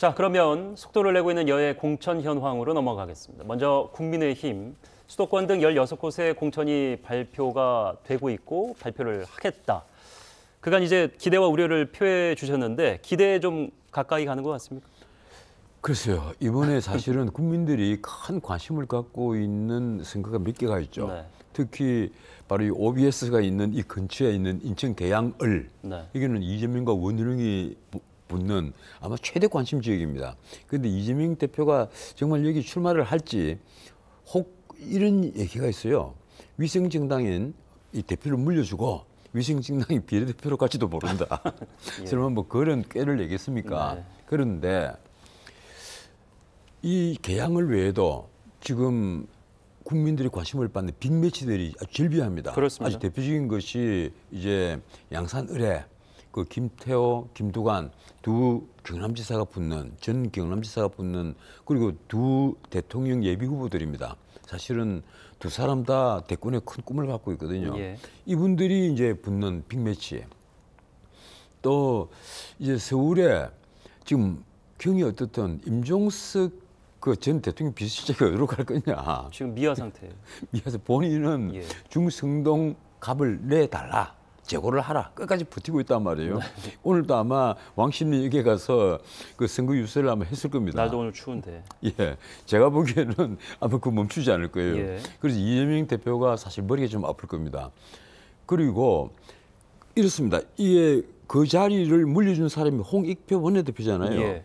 자, 그러면 속도를 내고 있는 여의 공천 현황으로 넘어가겠습니다. 먼저 국민의힘 수도권 등 16곳의 공천이 발표가 되고 있고 발표를 하겠다. 그간 이제 기대와 우려를 표해 주셨는데 기대에 좀 가까이 가는 것 같습니까? 글쎄요. 이번에 사실은 국민들이 큰 관심을 갖고 있는 선거가 몇 개가 있죠. 네. 특히 바로 이 OBS가 있는 이 근처에 있는 인천 계양을 네. 이거는 이재명과 원희룡이 부- 붙는 아마 최대 관심 지역입니다. 그런데 이재명 대표가 정말 여기 출마를 할지 혹 이런 얘기가 있어요. 위성 정당인 이 대표를 물려주고 위성 정당이 비례대표로 갈지도 모른다. 설마 뭐 그런 꾀를 내겠습니까? 네. 그런데 이 개항을 외에도 지금 국민들이 관심을 받는 빅매치들이 아주 질비합니다. 그렇습니다. 아주 대표적인 것이 이제 양산 의뢰, 그 김태호, 김두관 두 경남지사가 붙는 전 경남지사가 붙는 그리고 두 대통령 예비 후보들입니다. 사실은 두 사람 다 대권에 큰 꿈을 갖고 있거든요. 예. 이분들이 이제 붙는 빅매치. 또 이제 서울에 지금 경이 어떻든 임종석 그전 대통령 비서실장이 어디로 갈 거냐. 지금 미아 상태예요. 미아서 본인은 예. 중성동 값을 내달라. 재고를 하라. 끝까지 버티고 있단 말이에요. 네. 오늘도 아마 왕십리역에 가서 그 선거 유세를 아마 했을 겁니다. 날도 오늘 추운데. 예, 제가 보기에는 아마 그 멈추지 않을 거예요. 예. 그래서 이재명 대표가 사실 머리가 좀 아플 겁니다. 그리고 이렇습니다. 이게 그 자리를 물려준 사람이 홍익표 원내대표잖아요. 예.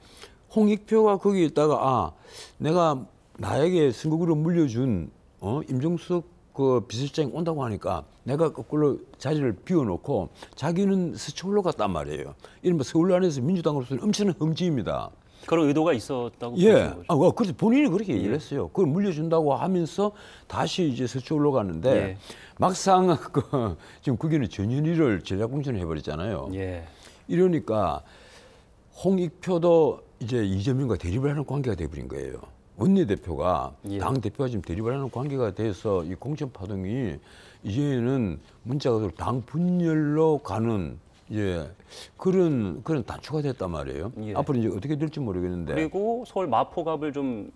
홍익표가 거기 있다가 아 내가 나에게 선거구를 물려준 어 임종석 그 비서실장이 온다고 하니까 내가 거꾸로 자리를 비워놓고 자기는 서울로 갔단 말이에요. 이른바 서울 안에서 민주당으로서는 엄청난 흠지입니다. 그런 의도가 있었다고 예. 보시는 거죠. 아, 와, 그래서 본인이 그렇게 얘기를 했어요. 그걸 물려준다고 하면서 다시 이제 서초로 갔는데 예. 막상 그 지금 거기는 전현희를 전략공천을 해버렸잖아요. 예. 이러니까 홍익표도 이제 이재명과 대립을 하는 관계가 돼버린 거예요. 원내대표가 예. 당 대표가 지금 대립을 하는 관계가 돼서 이 공천 파동이 이제는 문자가 당 분열로 가는 예 그런 그런 단추가 됐단 말이에요. 예. 앞으로 이제 어떻게 될지 모르겠는데. 그리고 서울 마포갑을 좀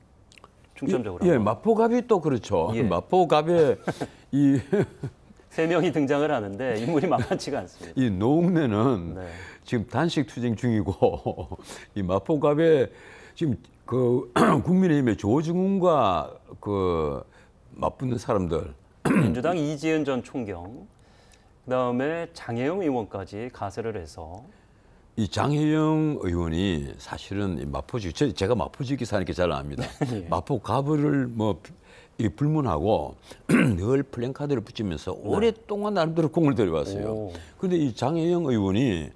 중점적으로 예, 한번 마포갑이 또 그렇죠. 예. 마포갑에 이, 세 명이 등장을 하는데 인물이 만만치가 않습니다. 이 노웅래는 네. 지금 단식 투쟁 중이고 이 마포갑에 지금 그 국민의힘의 조중훈과 그 맞붙는 사람들 민주당 이지은 전 총경, 그다음에 장혜영 의원까지 가세를 해서 이 장혜영 의원이 사실은 이 마포지 제- 제가 마포지기 사니까 잘 압니다. 예. 마포갑을 뭐이 불문하고 늘 플랜카드를 붙이면서 오랫동안 나름대로 공을 들여왔어요. 오. 그런데 이 장혜영 의원이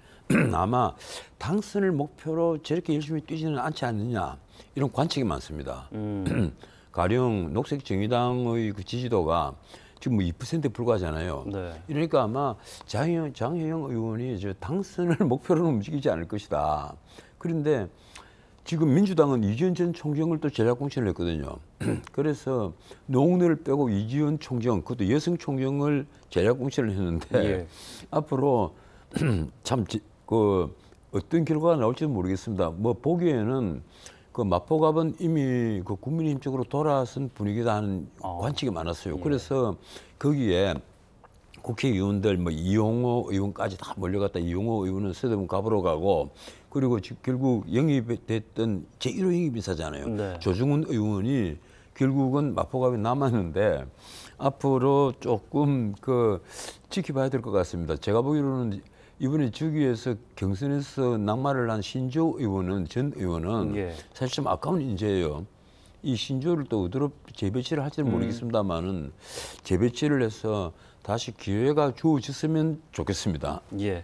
아마 당선을 목표로 저렇게 열심히 뛰지는 않지 않느냐 이런 관측이 많습니다. 음, 가령 녹색 정의당의 그 지지도가 지금 뭐 2%에 불과하잖아요. 네. 이러니까 아마 장혜영, 장혜영 의원이 저 당선을 목표로 움직이지 않을 것이다. 그런데 지금 민주당은 이지원 전 총경을 또 전략 공천을 했거든요. 그래서 노웅래를 빼고 이지원 총경, 그것도 여성 총경을 전략 공천을 했는데 예. 앞으로 참 그 어떤 결과가 나올지는 모르겠습니다. 뭐 보기에는 그 마포갑은 이미 그 국민의힘 쪽으로 돌아선 분위기다 하는 어. 관측이 예. 많았어요. 그래서 거기에 국회의원들 뭐 이용호 의원까지 다 몰려갔다 이용호 의원은 서대문 갑으로 가고 그리고 지- 결국 영입됐던 제1호 영입인사잖아요. 네. 조중훈 의원이 결국은 마포갑에 남았는데 앞으로 조금 그 지켜봐야 될 것 같습니다. 제가 보기로는 이번에 주기에서 경선에서 낙마를 한 신조 의원은 전 의원은 예. 사실 좀 아까운 인재예요. 이 신조를 또 어디로 재배치를 할지는 모르겠습니다만은 재배치를 해서 다시 기회가 주어졌으면 좋겠습니다. 예.